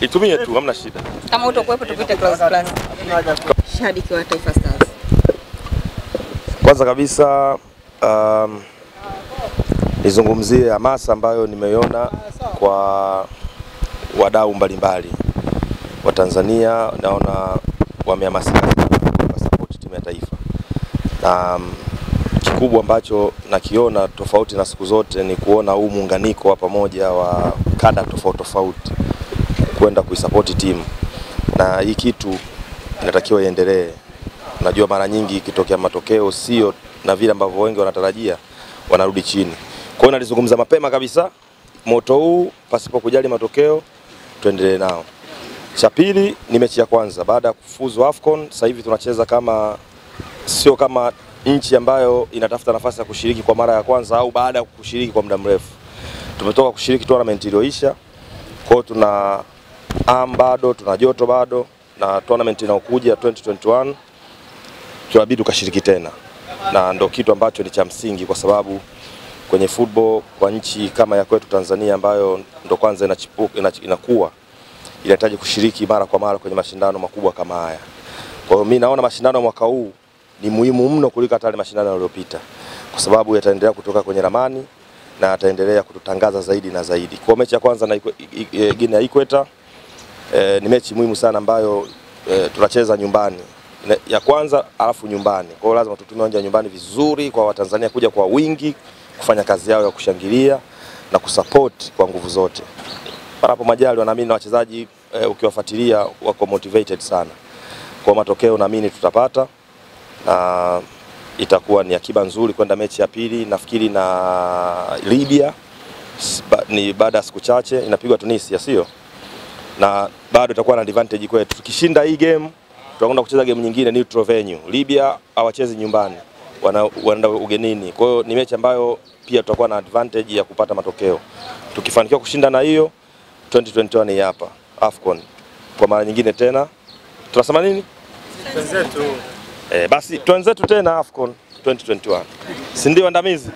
Itumie tu, hamna shida. Kama utakuwepo tupite Clouds Plus. Shabiki wa Taifa Stars. Kwanza kabisa um, nizungumzie hamasa ambayo nimeiona kwa wadau mbalimbali wa Tanzania, naona wamehamasika kwa support timu ya taifa, na um, kikubwa ambacho nakiona tofauti na siku zote ni kuona huu muunganiko wa pamoja wa kada tofauti tofauti kwenda kuisapoti timu, na hii kitu inatakiwa iendelee. Najua mara nyingi ikitokea matokeo sio na vile ambavyo wengi wanatarajia, wanarudi chini. Kwa hiyo nalizungumza mapema kabisa, moto huu pasipo kujali matokeo, tuendelee nao. Cha pili ni mechi ya kwanza baada ya kufuzu AFCON. Sasa hivi tunacheza kama sio kama nchi ambayo inatafuta nafasi ya kushiriki kwa mara ya kwanza au baada ya kushiriki kwa muda mrefu. Tumetoka kushiriki tournament iliyoisha, kwa hiyo tuna am bado tuna joto bado, na tournament inayokuja 2021 tunabidi tukashiriki tena, na ndo kitu ambacho ni cha msingi, kwa sababu kwenye football kwa nchi kama ya kwetu Tanzania ambayo ndo kwanza inachipuka ina- inakuwa inahitaji kushiriki mara kwa mara kwenye mashindano makubwa kama haya. Kwa hiyo mimi naona mashindano mwaka huu ni muhimu mno kuliko hata yale mashindano yaliyopita, kwa sababu yataendelea kutoka kwenye ramani na ataendelea kututangaza zaidi na zaidi. Kwa mechi ya kwanza na I- Guinea Ikweta e, ni mechi muhimu sana ambayo e, tunacheza nyumbani ya kwanza alafu nyumbani. Kwa hiyo lazima tutumie uwanja nyumbani vizuri kwa Watanzania kuja kwa wingi kufanya kazi yao ya kushangilia na kusupport kwa nguvu zote. Panapo majali wanaamini na wachezaji e, ukiwafuatilia wako motivated sana. Kwa matokeo naamini tutapata na itakuwa ni akiba nzuri kwenda mechi ya pili nafikiri na Libya ni baada ya siku chache inapigwa Tunisia, sio? Na bado itakuwa na advantage kwetu. Tukishinda hii game tutakwenda kucheza game nyingine neutral venue. Libya hawachezi nyumbani, wanaenda ugenini. Kwa hiyo ni mechi ambayo pia tutakuwa na advantage ya kupata matokeo. Tukifanikiwa kushinda na hiyo 2021 hii hapa AFCON kwa mara nyingine tena tunasema nini? Eh, basi twenzetu tena AFCON 2021 si ndio andamizi?